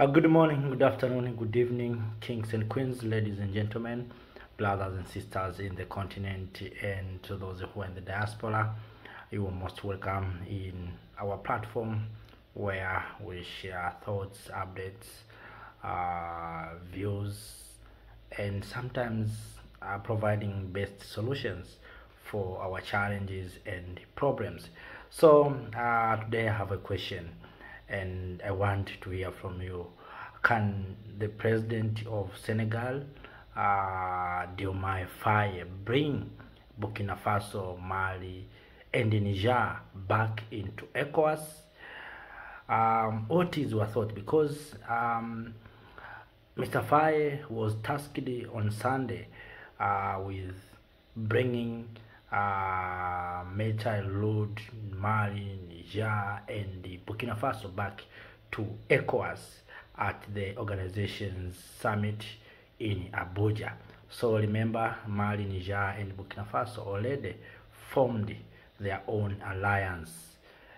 Uh, good morning, good afternoon, good evening, kings and queens, ladies and gentlemen, brothers and sisters in the continent, and to those who are in the diaspora. You are most welcome in our platform where we share thoughts, updates, uh, views, and sometimes uh, providing best solutions for our challenges and problems. So, uh, today I have a question and I want to hear from you. Can the president of Senegal, uh, Diomaye Faye, bring Burkina Faso, Mali, and Niger back into ECOWAS? Um, what is your thought? Because um, Mr. Faye was tasked on Sunday uh, with bringing uh, military load Mali, Niger, and Burkina Faso back to ECOWAS at the organization's summit in Abuja. So remember, Mali, Niger, and Burkina Faso already formed their own alliance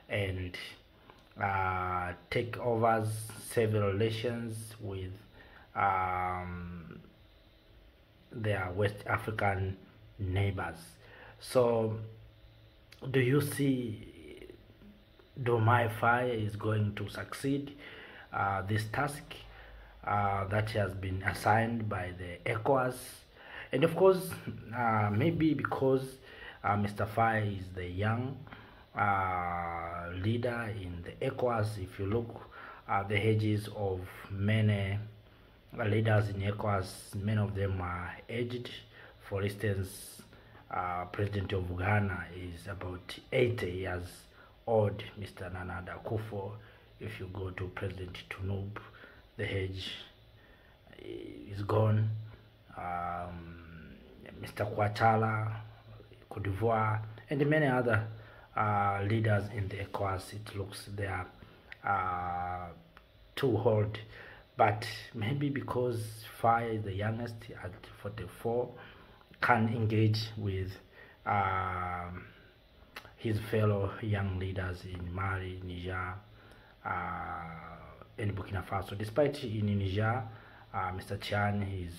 and uh, take over several relations with um, their West African neighbors. So, do you see Diomaye Faye is going to succeed uh, this task uh, that has been assigned by the ECOWAS? And of course, uh, maybe because uh, Mr. Faye is the young uh, leader in the ECOWAS, if you look at the ages of many leaders in ECOWAS, many of them are aged. For instance, uh, President of Ghana is about 80 years Mr. Nana Akufo. If you go to President Tinubu, the age is gone. Um, Mr. Ouattara, Cote d'Ivoire, and many other uh, leaders in the ECOWAS, it looks they are uh, too old. But maybe because Faye is the youngest at 44, can engage with um, his fellow young leaders in Mali, Niger, uh, and Burkina Faso. Despite in Niger, uh, Mr. Chan is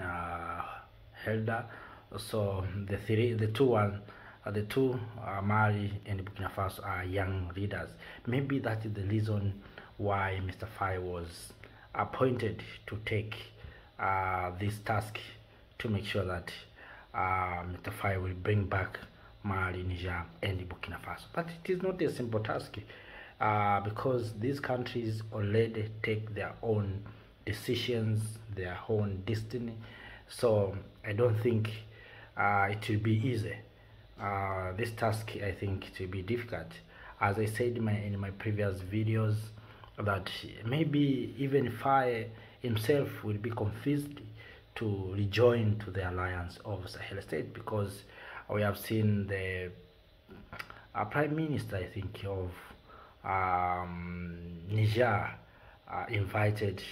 uh, elder, so the three, the two one, the two Mali and Burkina Faso are young leaders. Maybe that is the reason why Mr. Faye was appointed to take uh, this task to make sure that uh, Mr. Faye will bring back Mali, Niger, and Burkina Faso. But it is not a simple task uh, because these countries already take their own decisions, their own destiny. So I don't think uh, it will be easy. Uh, this task, I think, will be difficult. As I said in my, in my previous videos, that maybe even Faye himself will be confused to rejoin to the alliance of Sahel state because we have seen the uh, prime minister, I think, of um, Niger uh, invited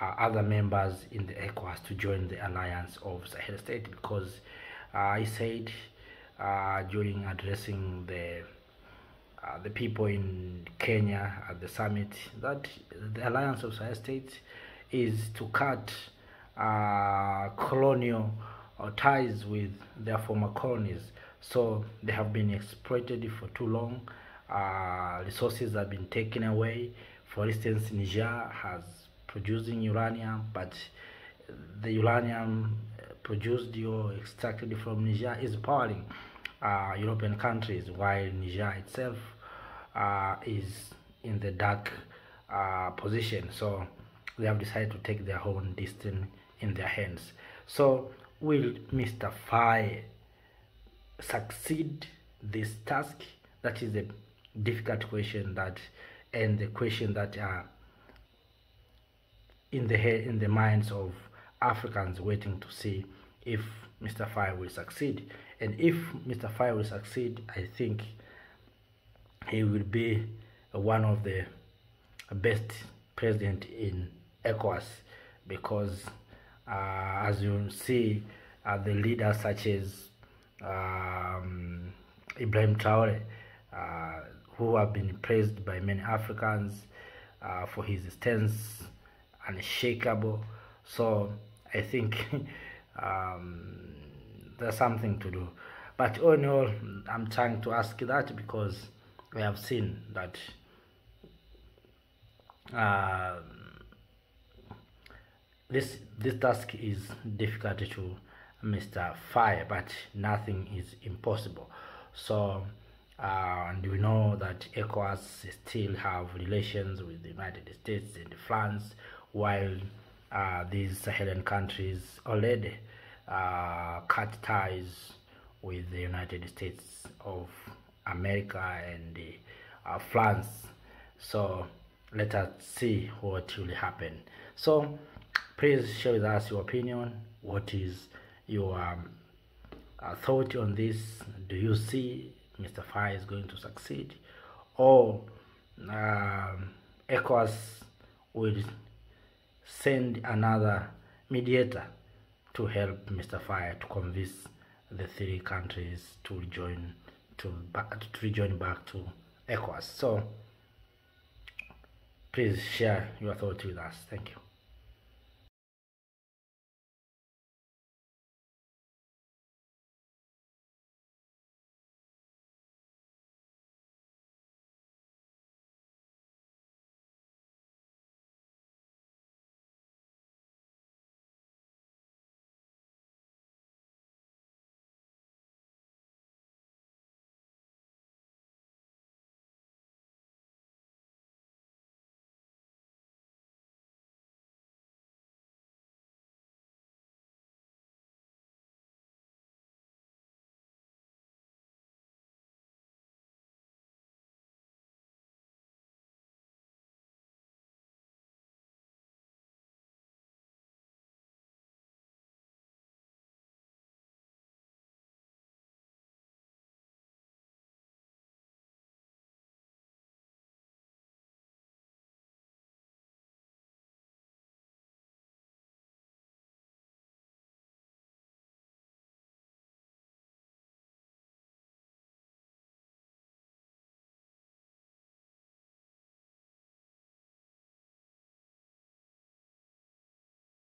uh, other members in the ECOWAS to join the alliance of Sahel state because uh, he said uh, during addressing the uh, the people in Kenya at the summit that the alliance of Sahel states is to cut uh, colonial uh, ties with their former colonies. So they have been exploited for too long. Uh, resources have been taken away. For instance, Niger has producing uranium, but the uranium produced or extracted from Niger is powering uh, European countries, while Niger itself uh, is in the dark uh, position. So they have decided to take their own destiny in their hands. So will Mr. Faye succeed this task? That is a difficult question that and the question that are in the head in the minds of Africans waiting to see if Mr. Faye will succeed. And if Mr. Faye will succeed, I think he will be one of the best president in ECOWAS because uh, as you see uh, the leaders such as um, Ibrahim Traore uh, who have been praised by many Africans uh, for his stance unshakable. So I think um, there's something to do. But all in all, I'm trying to ask that because we have seen that uh, this this task is difficult to Mr. Faye, but nothing is impossible. So, uh, and we know that ECOWAS still have relations with the United States and France, while uh, these Saharan countries already uh, cut ties with the United States of America and uh, France. So let us see what will happen. So please share with us your opinion. What is your um, uh, thought on this? Do you see Mr. Faye is going to succeed? Or um, ECOWAS will send another mediator to help Mr. Faye to convince the three countries to rejoin to back to rejoin back to ECOWAS. So please share your thoughts with us. Thank you.